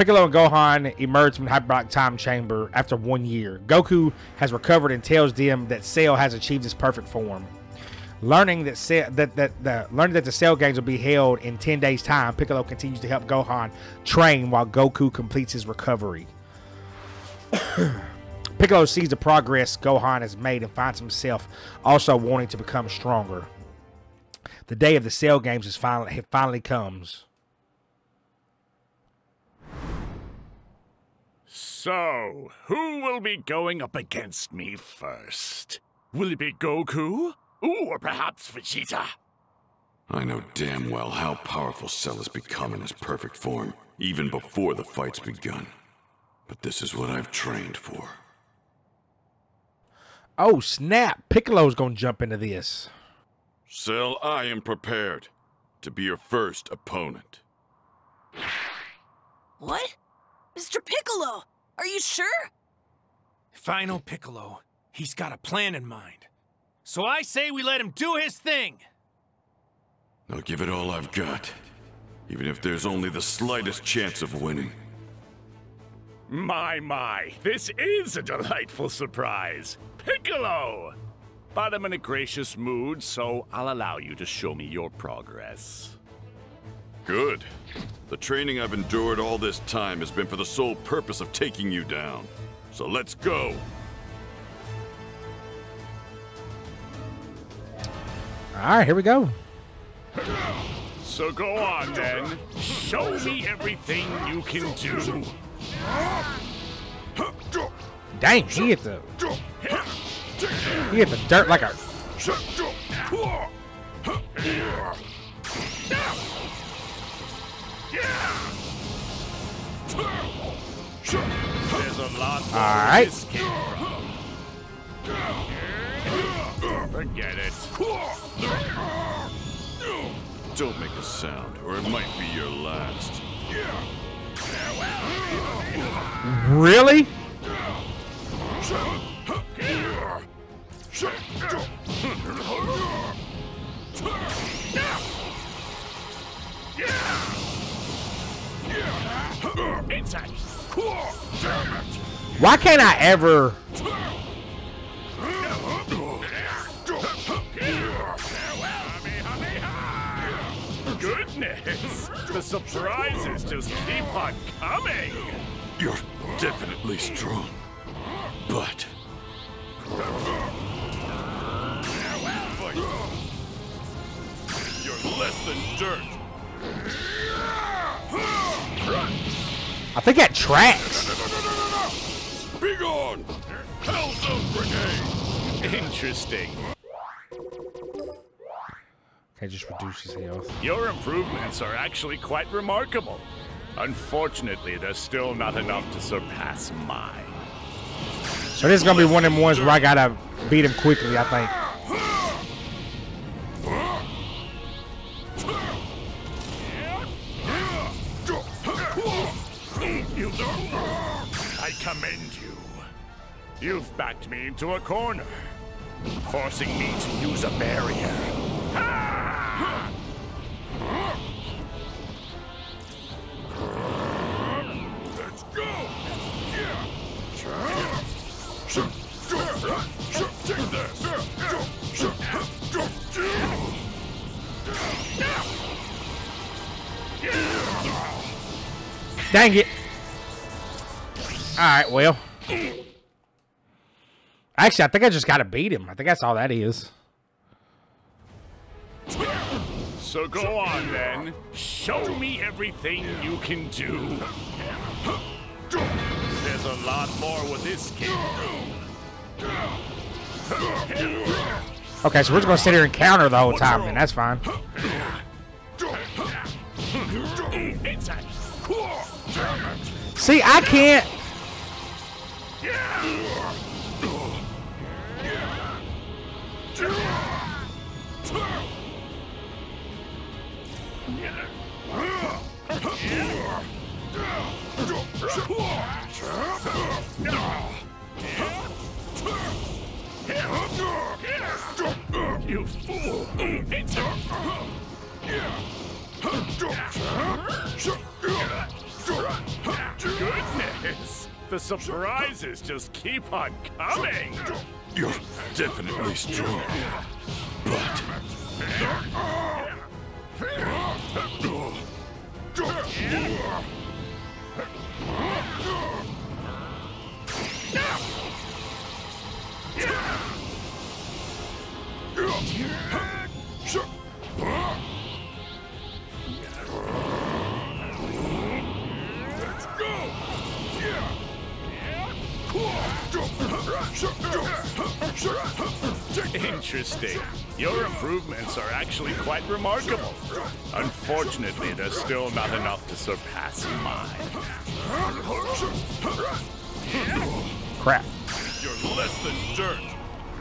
Piccolo and Gohan emerge from the hyperbolic time chamber after one year. Goku has recovered and tells them that Cell has achieved his perfect form. Learning that that that the learning that the Cell games will be held in ten days' time, Piccolo continues to help Gohan train while Goku completes his recovery. Piccolo sees the progress Gohan has made and finds himself also wanting to become stronger. The day of the Cell games is finally finally comes. So, who will be going up against me first? Will it be Goku? Ooh, or perhaps Vegeta? I know damn well how powerful Cell has become in his perfect form, even before the fight's begun. But this is what I've trained for. Oh snap! Piccolo's gonna jump into this. Cell, I am prepared to be your first opponent. What? Mr. Piccolo, are you sure? If I know Piccolo, he's got a plan in mind. So I say we let him do his thing. I'll give it all I've got, even if there's only the slightest chance of winning. My, my, this is a delightful surprise. Piccolo! But I'm in a gracious mood, so I'll allow you to show me your progress. Good. The training I've endured all this time has been for the sole purpose of taking you down. So let's go. All right, here we go. So go on then. Show me everything you can do. Dang, he hit the he hit the dirt like a. There's a lot more All right. this came from. Forget it. Don't make a sound, or it might be your last. Really? Why can't I ever? The surprises just keep on coming! You're definitely strong. But you're less than dirt. I think that tracks. Be gone! Hellzone Grenade! Interesting. Just reduce his health. Your improvements are actually quite remarkable. Unfortunately, there's still not enough to surpass mine. So this is gonna be one of them ones where I gotta beat him quickly. I think. I commend you. You've backed me into a corner, forcing me to use a barrier. Ha! Dang it! All right, well. Actually, I think I just gotta beat him. I think that's all that is. So go on then. Show me everything you can do. There's a lot more with this kid. Okay, so we're just gonna sit here and counter the whole time, and that's fine. See, I can't. You fool! Goodness! The surprises just keep on coming! You're definitely strong. But Interesting. Your improvements are actually quite remarkable. Unfortunately, there's still not enough to surpass mine. Crap. You're less than dirt.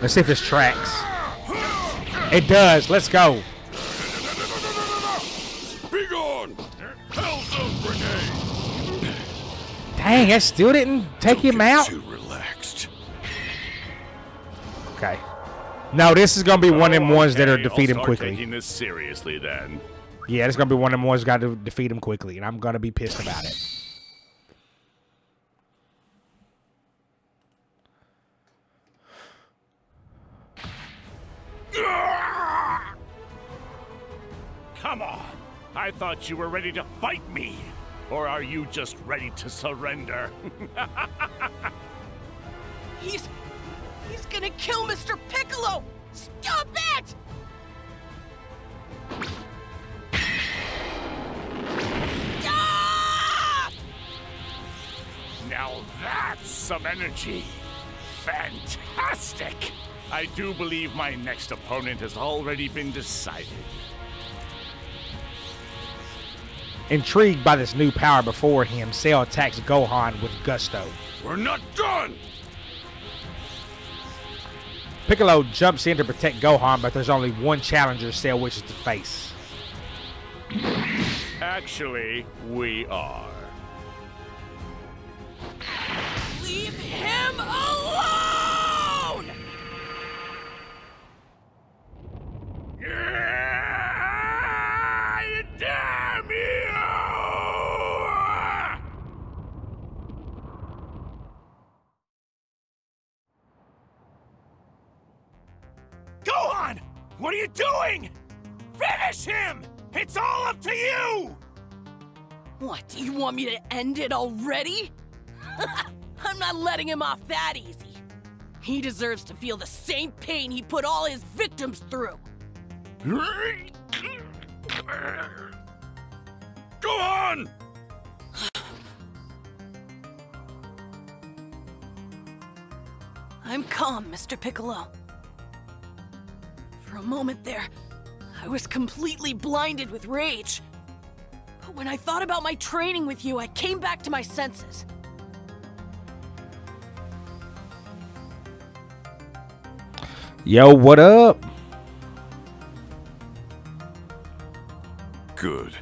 Let's see if this tracks. It does. Let's go. be gone! Hellzone grenade! Dang, that still didn't take him Get out. No, this is gonna be one of them ones that are Okay, I'll defeat him start quickly. taking this seriously then. Yeah, it's gonna be one of them ones got to defeat him quickly, and I'm gonna be pissed about it. Come on! I thought you were ready to fight me! Or are you just ready to surrender? He's. He's gonna kill Mr. Piccolo! Stop it! Stop! now that's some energy! Fantastic! I do believe my next opponent has already been decided. Intrigued by this new power before him, Cell attacks Gohan with gusto. We're not done! Piccolo jumps in to protect Gohan, but there's only one challenger Cell wishes to face. Actually, we are. Leave him alone! You doing? Finish him! It's all up to you! What, do you want me to end it already? I'm not letting him off that easy. He deserves to feel the same pain he put all his victims through. Go on! I'm calm, Mr. Piccolo. For a moment there, I was completely blinded with rage. But when I thought about my training with you, I came back to my senses. Yo, what up? Good.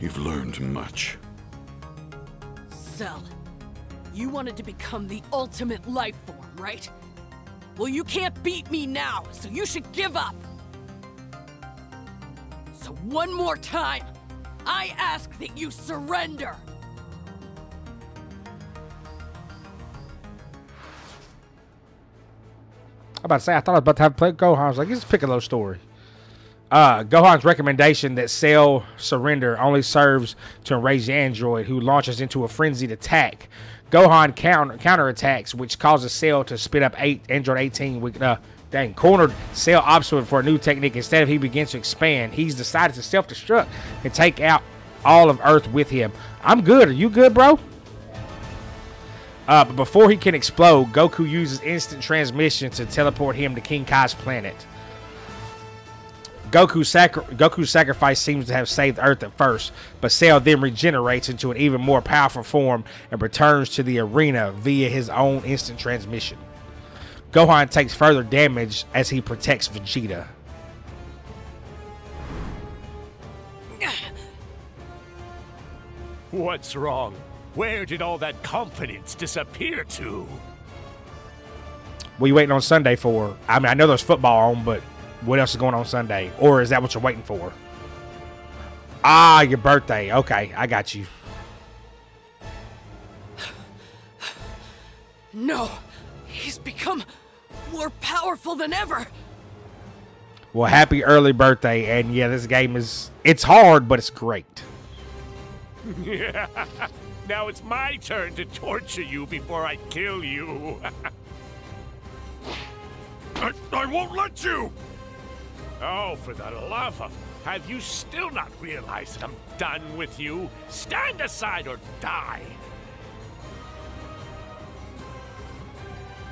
You've learned much. Cell, you wanted to become the ultimate life form, right? Well, you can't beat me now, so you should give up. So one more time, I ask that you surrender. I'm about to say I thought I was about to have play Gohan. I was like, this is Piccolo's story. Uh, Gohan's recommendation that Cell surrender only serves to enrage the android, who launches into a frenzied attack. Gohan counter counterattacks, which causes Cell to spit up eight Android 18. With, uh, dang, cornered Cell obstinate for a new technique. Instead of he begins to expand, he's decided to self-destruct and take out all of Earth with him. I'm good. Are you good, bro? Uh, but before he can explode, Goku uses instant transmission to teleport him to King Kai's planet. Goku sacri- Goku's sacrifice seems to have saved Earth at first, but Cell then regenerates into an even more powerful form and returns to the arena via his own instant transmission. Gohan takes further damage as he protects Vegeta. What's wrong? Where did all that confidence disappear to? What are you waiting on Sunday for? I mean, I know there's football on, but what else is going on Sunday? Or is that what you're waiting for? Ah, your birthday. Okay, I got you. No, he's become more powerful than ever. Well, happy early birthday. And yeah, this game is it's hard, but it's great. Now it's my turn to torture you before I kill you. I, I won't let you! Oh, for the love of... Have you still not realized that I'm done with you? Stand aside or die!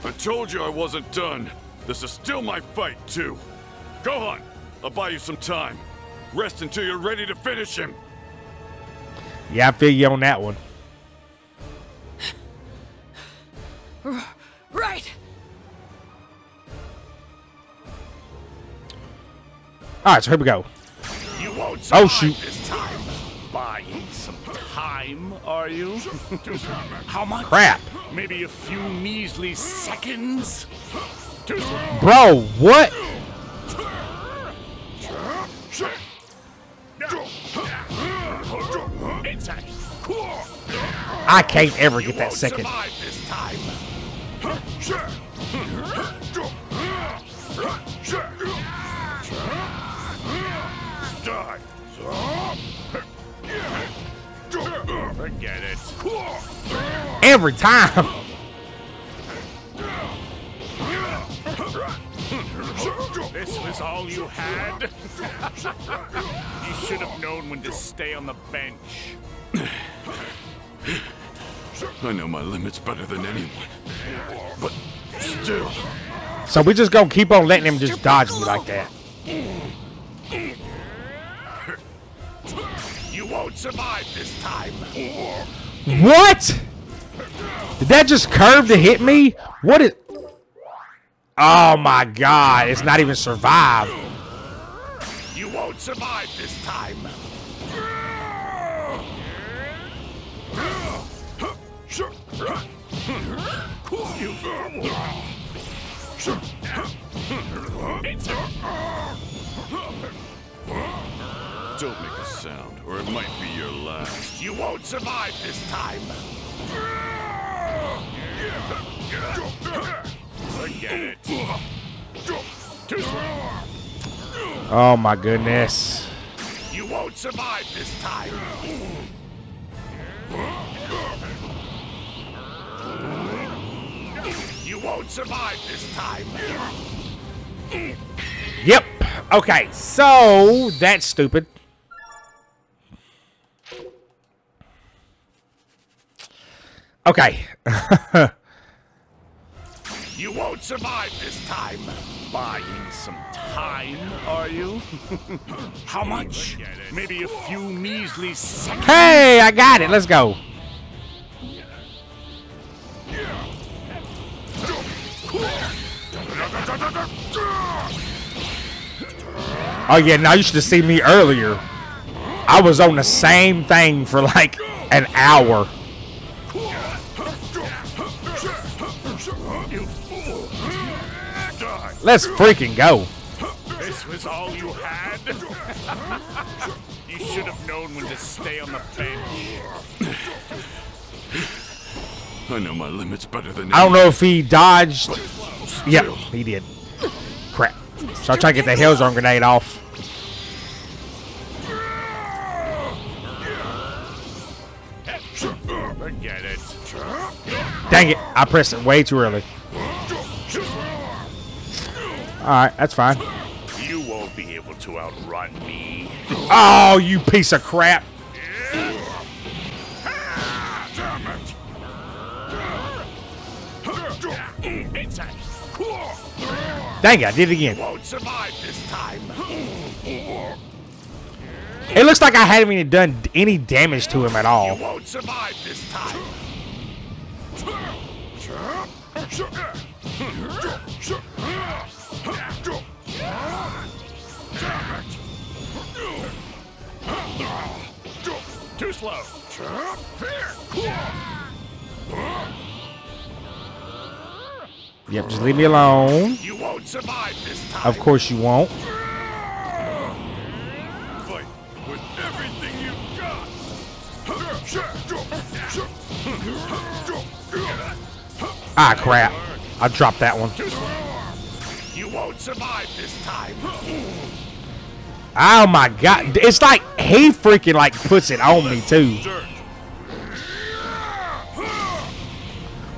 I told you I wasn't done. This is still my fight, too. Gohan, I'll buy you some time. Rest until you're ready to finish him. Yeah, I feel you on that one. All right, so here we go. You won't Oh, shoot. this time. Buying some time, are you? How much? Crap. Maybe a few measly seconds? Bro, what? I can't ever get that won't second. Survive this time. Die. Forget it. Every time. This was all you had? you should have known when to stay on the bench. I know my limits better than anyone. But still, So we just gonna keep on letting him just dodge me like that. You won't survive this time. What? Did that just curve to hit me? What is? Oh my god! It's not even survive. You won't survive this time. You fool. It's don't make a sound, or it might be your last. You won't survive this time. Forget it. Oh my goodness. You won't survive this time. You won't survive this time. Yep. Okay, so that's stupid. Okay. You won't survive this time. Buying some time, are you? How much? Maybe a few measly seconds. Hey, I got it. Let's go. Oh yeah, now you should have seen me earlier. I was on the same thing for like an hour. Let's freaking go. This was all you had? you should have known when to stay on the bench. I know my limits better than I don't know if he dodged. Yep, he did. Crap. So I'll try to get the Hellzone grenade off. Forget it. Dang it. I pressed it way too early. Alright, that's fine. You won't be able to outrun me. Oh, you piece of crap. Inside. Dang it, I did it again. Won't survive this time. It looks like I haven't even done any damage to him at all. Won't survive this time. Too slow. Yep, just leave me alone. You won't survive this time. Of course you won't. Fight with everything you've got. Ah, crap. I dropped that one. Won't survive this time. Oh my god. It's like he freaking like puts it on me too.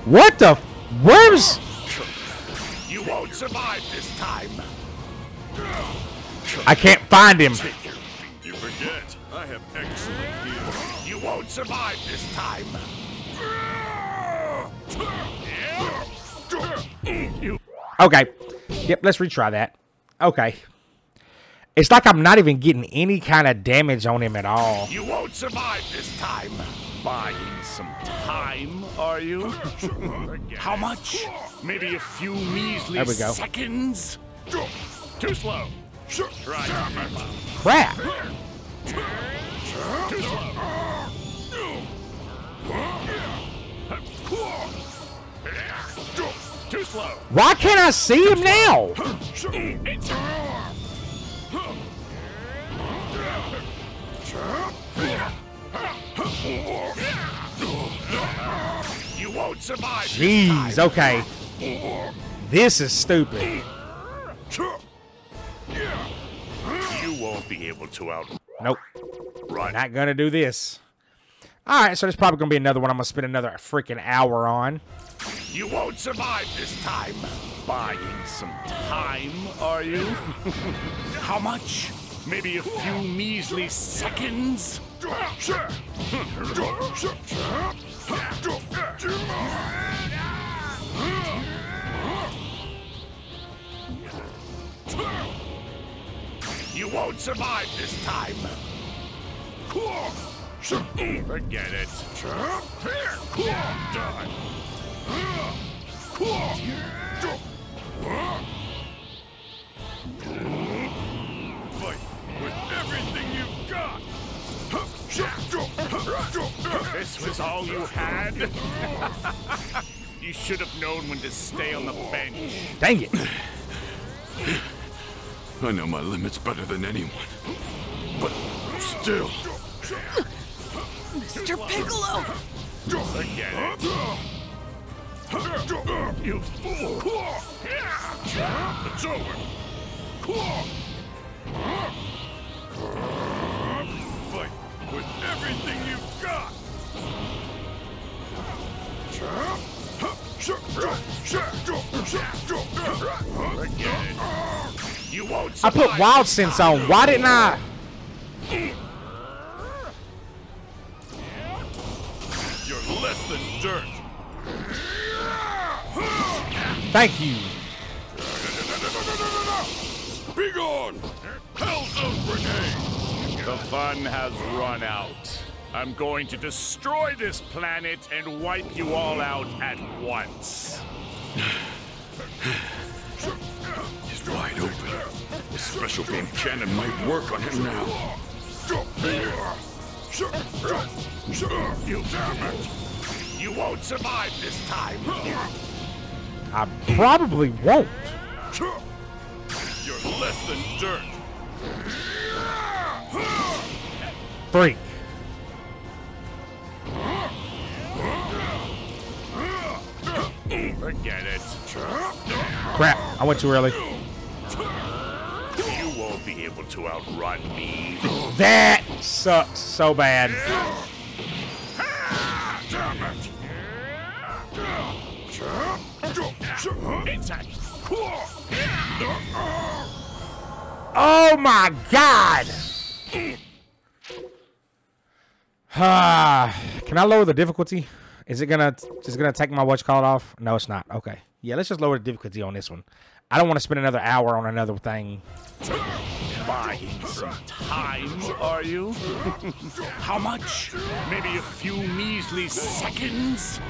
What the? Where's? You won't survive this time. I can't find him. You forget, I have excellent gear. You won't survive this time. You Okay. Yep, let's retry that. Okay. It's like I'm not even getting any kind of damage on him at all. you won't survive this time. Buying some time, are you? How much? Maybe a few measly There we go. seconds? Too slow. Try to keep up. Crap. Too slow. Too slow. Why can't I see him now? It's You won't survive. Jeez, okay. This is stupid. You won't be able to out. Nope. Right. Not gonna do this. Alright, so there's probably gonna be another one I'm gonna spend another freaking hour on. You won't survive this time. Buying some time, are you? How much? Maybe a few measly seconds? You won't survive this time. Forget it. Fight with everything you've got. This was all you had? you should have known when to stay on the bench. Dang it. I know my limits better than anyone. But still, Mr. Piccolo! Forget. You fool! It's over. fight with everything you've got. I put wild sense on. Why didn't I? Less dirt. Thank you. Be gone! Hell's Brigade! The fun has run out. I'm going to destroy this planet and wipe you all out at once. He's wide open. The special beam cannon might work on him now. You damn it! You won't survive this time. I probably won't. You're less than dirt. Freak. Forget it. Crap. I went too early. You won't be able to outrun me. That sucks so bad. Ah, damn it! Oh my god! Ah, can I lower the difficulty? Is it gonna is it gonna take my watch call off? No, it's not. Okay. Yeah, let's just lower the difficulty on this one. I don't want to spend another hour on another thing. Buying some time, are you? How much? Maybe a few measly seconds?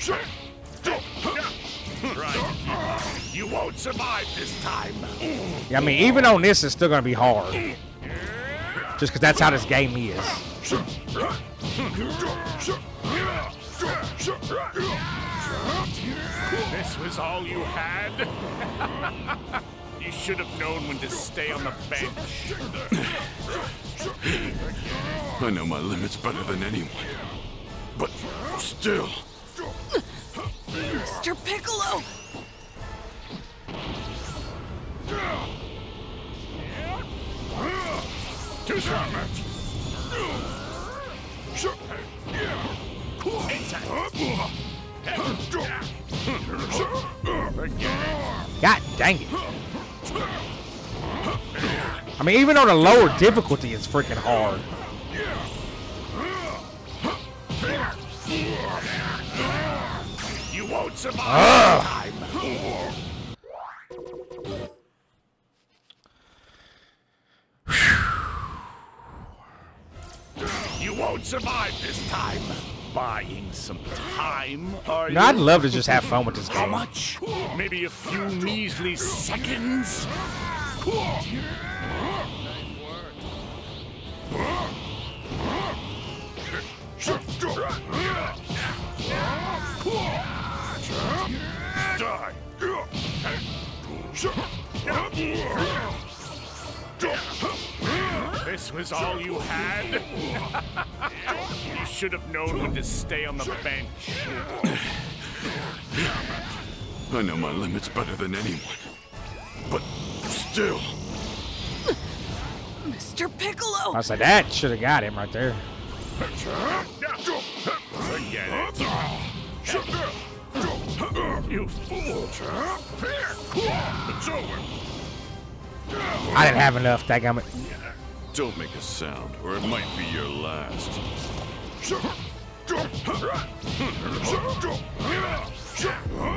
To up. You won't survive this time. Yeah, I mean, even on this, it's still gonna be hard. just because that's how this game is. This was all you had? you should have known when to stay on the bench. I know my limits better than anyone. But still, Mr. Piccolo! Too strong. God dang it. I mean, even on the lower difficulty, it's freaking hard. You won't survive this time. You won't survive this time. Buying some time, are No, I'd love to just have fun with this game. How much? Maybe a few measly seconds? This was all you had? you should have known when to stay on the bench. I know my limits better than anyone. But still, Mr. Piccolo! I said that should have got him right there. Forget it. You fool! It's over. I didn't have enough. That got me. Don't make a sound, or it might be your last.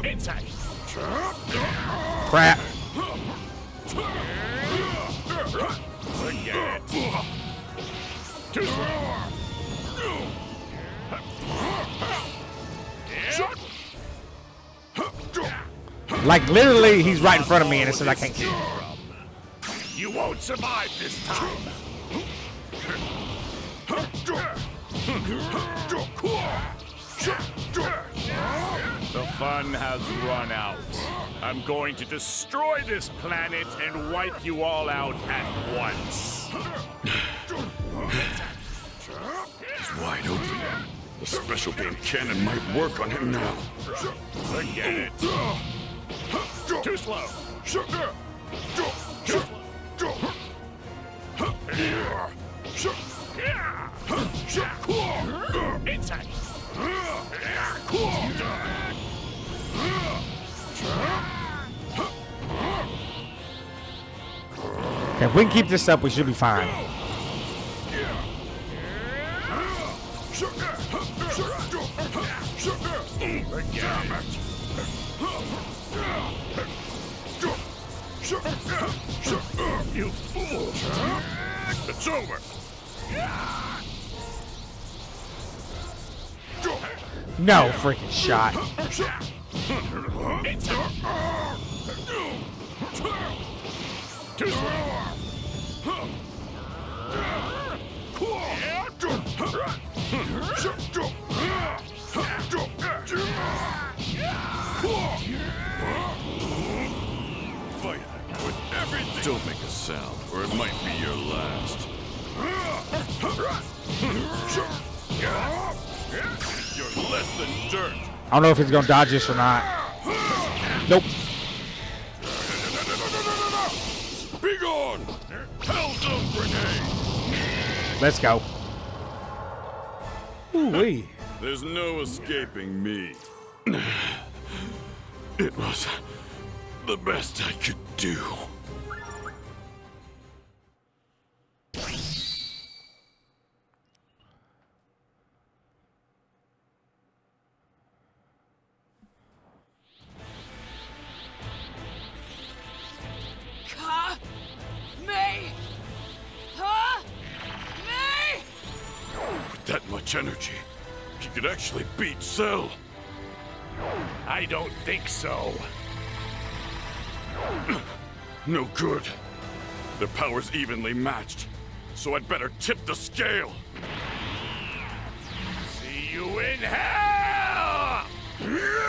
Inside. Crap. Forget it. Too strong. Like literally, he's right in front of me, and it says I can't. Kill you. You won't survive this time. The fun has run out. I'm going to destroy this planet and wipe you all out at once. He's wide open. The special beam cannon might work on him now. Forget it. Too slow. Too slow. If we can keep this up, we should be fine. You fool! It's over. No freaking shot. Don't make a sound, or it might be your last. You're less than dirt. I don't know if he's gonna dodge this or not. Nope. Be gone! Hellzone grenade! Let's go. Ooh wee. There's no escaping me. It was the best I could do. With that much energy, he could actually beat Cell. I don't think so. No good. Their powers evenly matched. so I'd better tip the scale. See you in hell!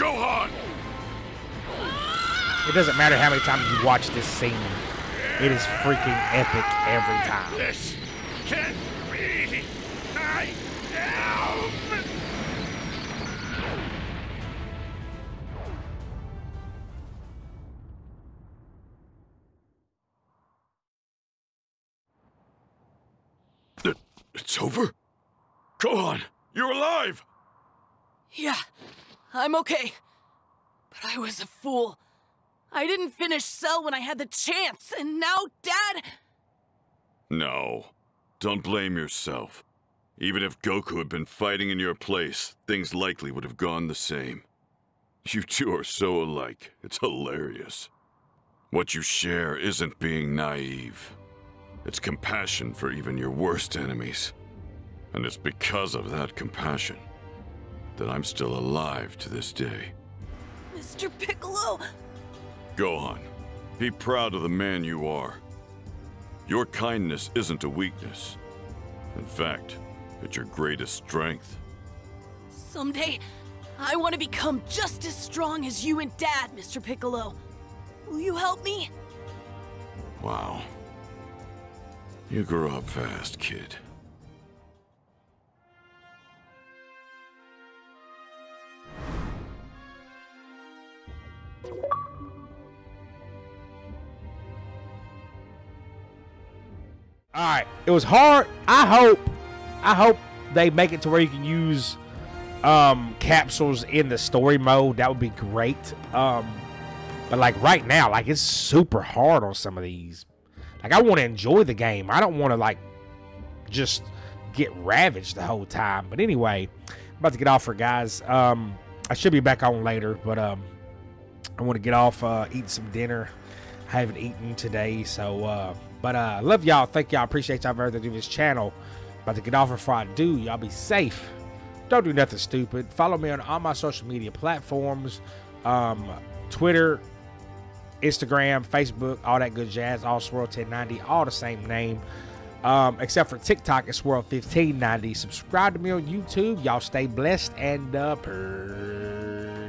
Gohan! It doesn't matter how many times you watch this scene. It is freaking epic every time. This can't be! I am! It's over? Gohan, you're alive! Yeah, I'm okay. But I was a fool. I didn't finish Cell when I had the chance, and now Dad. No. Don't blame yourself. Even if Goku had been fighting in your place, things likely would have gone the same. You two are so alike, it's hilarious. What you share isn't being naive. It's compassion for even your worst enemies. And it's because of that compassion that I'm still alive to this day. Mr. Piccolo. Gohan, be proud of the man you are. Your kindness isn't a weakness. In fact, it's your greatest strength. Someday, I want to become just as strong as you and Dad, Mr. Piccolo. Will you help me? Wow. You grow up fast, kid. All right, it was hard. I hope, I hope they make it to where you can use um capsules in the story mode. That would be great. Um, but like right now, like it's super hard on some of these. Like I want to enjoy the game. I don't want to like just get ravaged the whole time. But anyway, I'm about to get off for guys. Um, I should be back on later, but um, I want to get off, uh, eat some dinner. I haven't eaten today, so uh, but uh, love y'all. Thank y'all. Appreciate y'all very much do this channel. About to get off before I do. Y'all be safe. Don't do nothing stupid. Follow me on all my social media platforms, um, Twitter, Instagram, Facebook, all that good jazz. All Swirl 1090, all the same name. Um, except for TikTok, it's Swirl 1590. Subscribe to me on YouTube. Y'all stay blessed and uh, per.